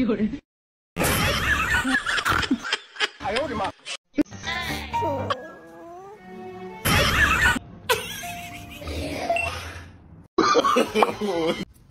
有人。哎呦我的妈！